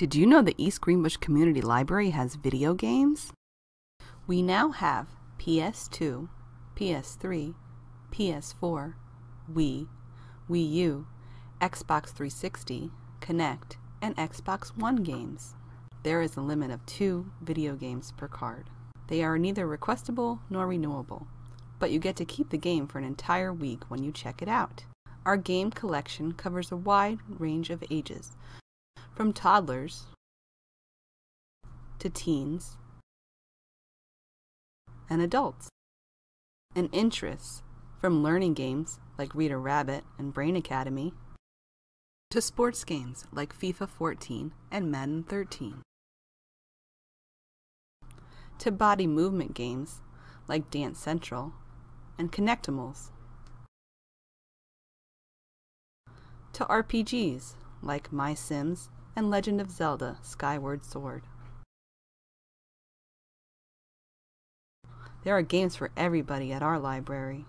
Did you know the East Greenbush Community Library has video games? We now have PS2, PS3, PS4, Wii, Wii U, Xbox 360, Kinect, and Xbox One games. There is a limit of two video games per card. They are neither requestable nor renewable, but you get to keep the game for an entire week when you check it out. Our game collection covers a wide range of ages, from toddlers to teens and adults, and interests from learning games like Reader Rabbit and Brain Academy to sports games like FIFA 14 and Madden 13 to body movement games like Dance Central and Kinectimals to RPGs like My Sims and Legend of Zelda Skyward Sword. There are games for everybody at our library.